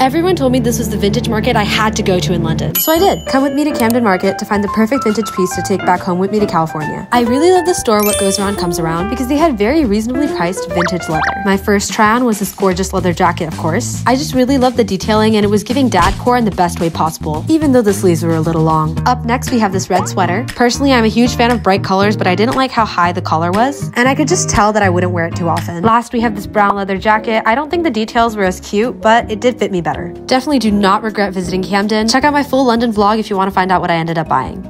Everyone told me this was the vintage market I had to go to in London. So I did. Come with me to Camden Market to find the perfect vintage piece to take back home with me to California. I really love the store What Goes Around Comes Around because they had very reasonably priced vintage leather. My first try on was this gorgeous leather jacket, of course. I just really loved the detailing and it was giving dad core in the best way possible, even though the sleeves were a little long. Up next, we have this red sweater. Personally, I'm a huge fan of bright colors, but I didn't like how high the collar was, and I could just tell that I wouldn't wear it too often. Last, we have this brown leather jacket. I don't think the details were as cute, but it did fit me better. Definitely do not regret visiting Camden. Check out my full London vlog if you want to find out what I ended up buying.